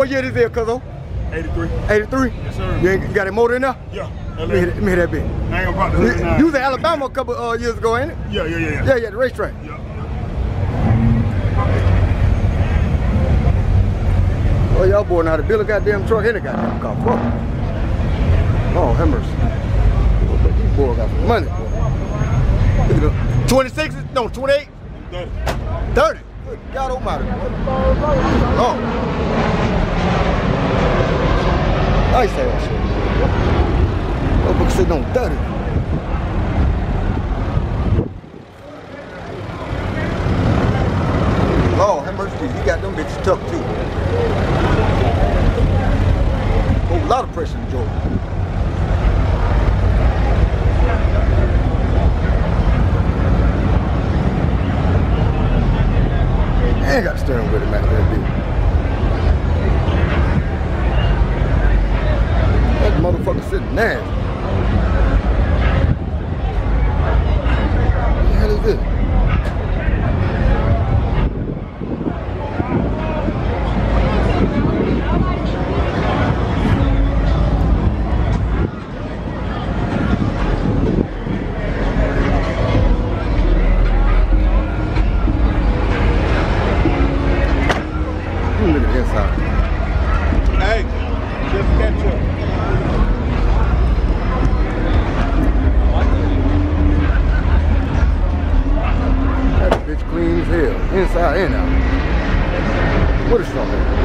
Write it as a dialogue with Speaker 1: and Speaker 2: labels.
Speaker 1: What year this is, cuzzo?
Speaker 2: 83.
Speaker 1: 83?
Speaker 2: Yes, sir.
Speaker 1: You ain't got a motor in there?
Speaker 2: Yeah.
Speaker 1: Let me hit, let me hit that bit.
Speaker 2: I ain't about to
Speaker 1: You,
Speaker 2: 109.
Speaker 1: you was in Alabama a couple uh, years ago, ain't it?
Speaker 2: Yeah, yeah, yeah, yeah.
Speaker 1: Yeah, yeah, the racetrack.
Speaker 2: Yeah.
Speaker 1: Oh, y'all boy know how to build a goddamn truck and a goddamn car. Fuck. Oh, hammers. These boys got some money, boy. Look at them. 26? No, 28?
Speaker 2: 30.
Speaker 1: 30? Good God almighty. Oh. I say that shit. Motherfucker sitting on 30. Lord, have mercy, he got them bitches tough too. Oh, a lot of pressure in Georgia. And got steering with him after that ね。As hell, inside. What is something?